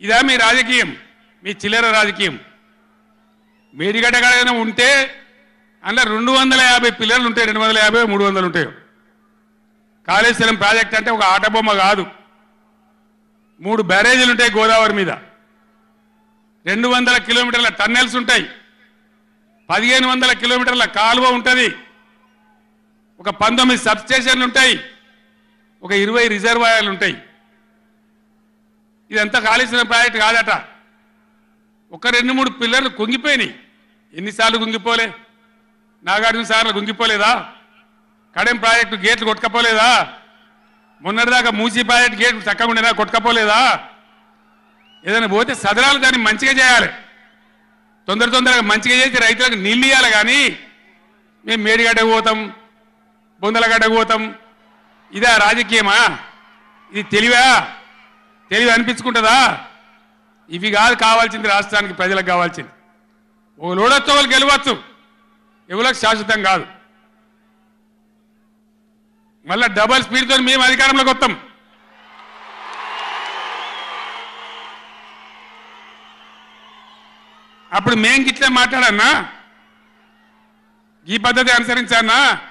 ఇదా మీ రాజకీయం మీ చిల్లర రాజకీయం. మేడిగడ్డ ఏదైనా ఉంటే అందులో రెండు వందల యాభై పిల్లలు ఉంటాయి రెండు వందల యాభై మూడు వందలు ఉంటాయి. కాళేశ్వరం ప్రాజెక్ట్ అంటే ఒక ఆట బొమ్మ కాదు. మూడు బ్యారేజీలు ఉంటాయి గోదావరి మీద. రెండు వందల కిలోమీటర్ల టన్నెల్స్ ఉంటాయి. పదిహేను వందల కిలోమీటర్ల కాలువ ఉంటుంది. ఒక పంతొమ్మిది సబ్స్టేషన్లు ఉంటాయి. ఒక ఇరవై రిజర్వాయర్లు ఉంటాయి. ఇదంతా కాళేశ్వరం ప్రాజెక్ట్ కాదట. ఒక రెండు మూడు పిల్లర్లు కుంగిపోయినాయి. ఎన్నిసార్లు కుంగిపోలే? నాగార్జున సార్లు కుంగిపోలేదా? కడెం ప్రాజెక్టు గేట్లు కొట్టుకపోలేదా? మొన్నటిదాకా మూసీ ప్రాజెక్టు గేట్లు చక్కగా ఉండేదా కొట్టుకపోలేదా? ఏదైనా పోతే సదరాలు దాన్ని మంచిగా చేయాలి. తొందర తొందరగా మంచిగా చేసి రైతులకు నీళ్ళు ఇవ్వాలి కానీ మేము మేడిగడ్డకు పోతాం బొందలగడ్డకు పోతాం. ఇదా రాజకీయమా? ఇది తెలివా? తెలివి అనిపించుకుంటుందా? ఇవి కాదు కావాల్సింది రాష్ట్రానికి ప్రజలకు కావాల్సింది. ఒక లోడొచ్చు వాళ్ళు గెలవచ్చు. ఎవరికి శాశ్వతం కాదు. మళ్ళా డబల్ స్పీడ్తో మేము అధికారంలోకి వస్తాం. అప్పుడు మేం గిట్లే మాట్లాడన్నా ఈ పద్ధతి అనుసరించానా